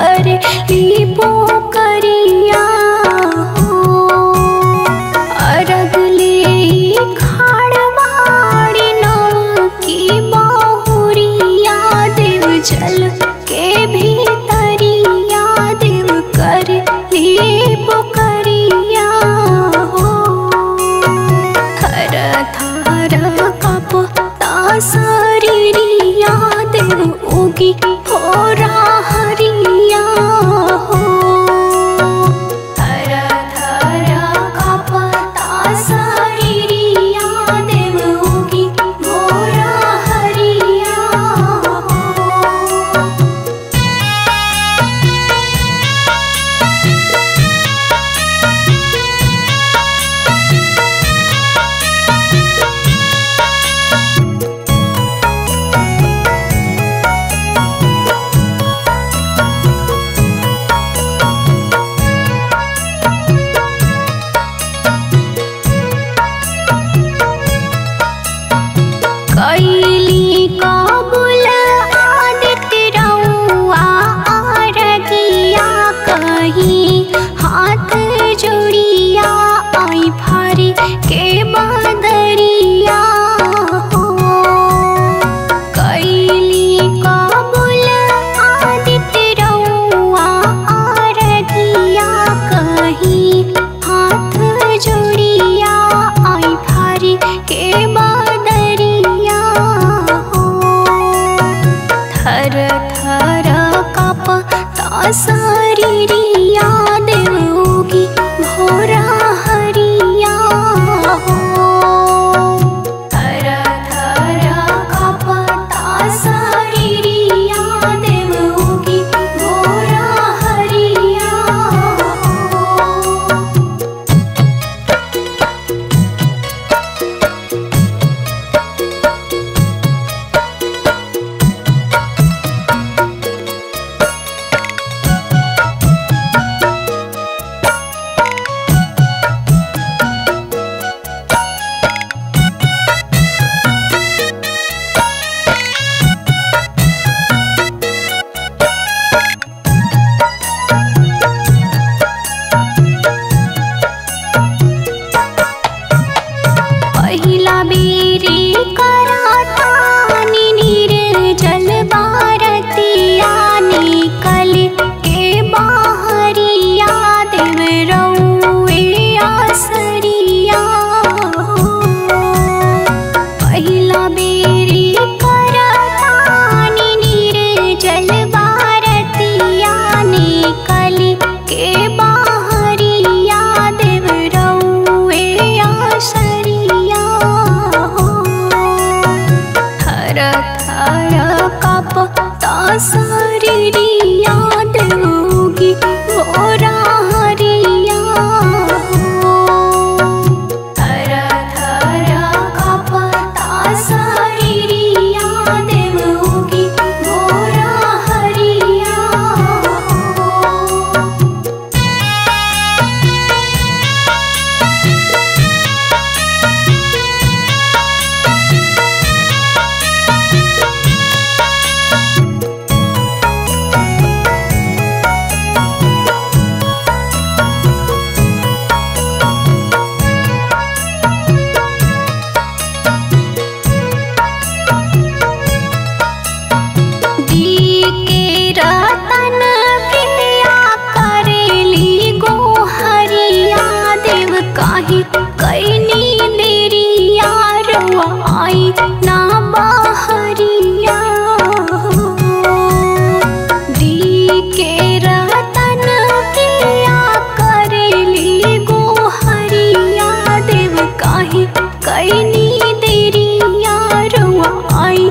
कर ली कही हाथ जोड़िया, आई भारी के बदरिया। कैली कबुल, आदित्य रउआ आरगिया हाथ जोड़िया, आई भारी के बदरिया। थर थर कप तासा री awesome. करनी देरी यारो आई